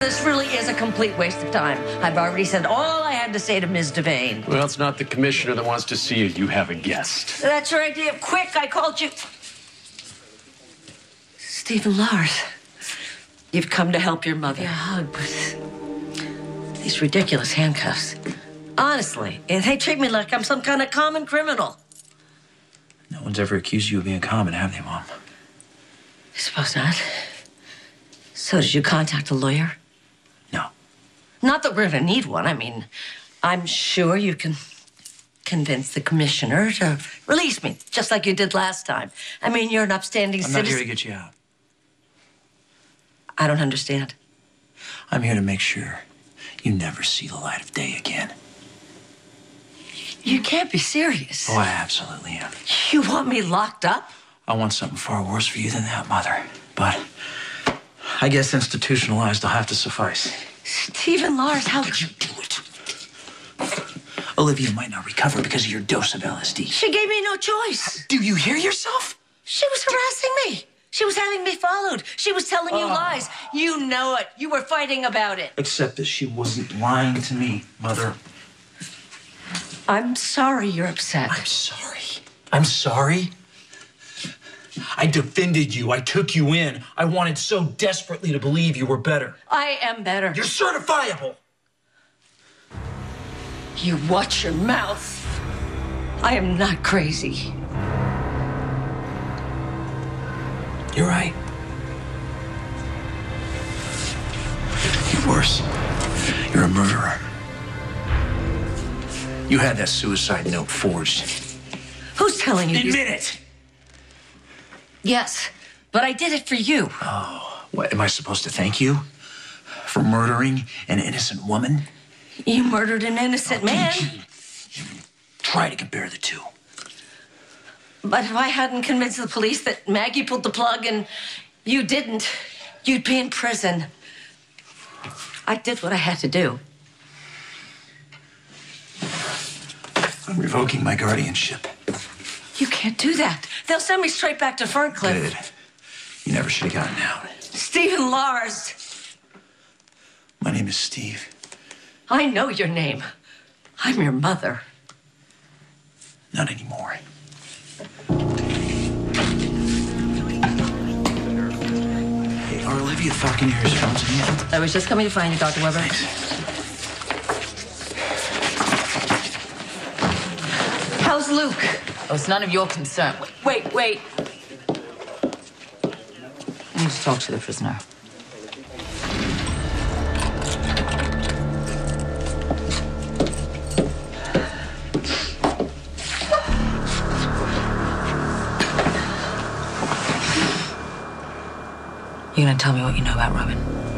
This really is a complete waste of time. I've already said all I had to say to Ms. Devane. Well, it's not the commissioner that wants to see you. You have a guest. That's right, dear. Quick, I called you. Stephen Lars, you've come to help your mother. Yeah, hug with these ridiculous handcuffs. Honestly, they treat me like I'm some kind of common criminal. No one's ever accused you of being common, have they, Mom? I suppose not. So, did you contact a lawyer? No. Not that we're gonna need one. I mean, I'm sure you can convince the commissioner to release me, just like you did last time. I mean, you're an upstanding I'm not here to get you out. I don't understand. I'm here to make sure you never see the light of day again. You can't be serious. Oh, I absolutely am. You want me locked up? I want something far worse for you than that, Mother. But I guess institutionalized will have to suffice. Stephen Lars, how Did you do it? Olivia might not recover because of your dose of LSD. She gave me no choice. Do you hear yourself? She was harassing me. She was having me followed. She was telling you Oh. lies. You know it. You were fighting about it. Except that she wasn't lying to me, Mother. I'm sorry you're upset. I'm sorry. I'm sorry. I defended you. I took you in. I wanted so desperately to believe you were better. I am better. You're certifiable. You watch your mouth. I am not crazy. You're right. You're worse. You're a murderer. You had that suicide note forged. Who's telling you? Admit it. Yes, but I did it for you. Oh, what, am I supposed to thank you for murdering an innocent woman? You murdered an innocent man. Try to compare the two. But if I hadn't convinced the police that Maggie pulled the plug and you didn't, you'd be in prison. I did what I had to do. I'm revoking my guardianship. You can't do that. They'll send me straight back to Ferncliff. Good. You never should have gotten out. Stephen Lars, My name is Steve. I know your name. I'm your mother. Not anymore. Hey, are Olivia phones in here? I was just coming to find you, Dr. Webber. How's Luke? Oh, it's none of your concern. Wait, wait. I need to talk to the prisoner. You're gonna tell me what you know about Robin?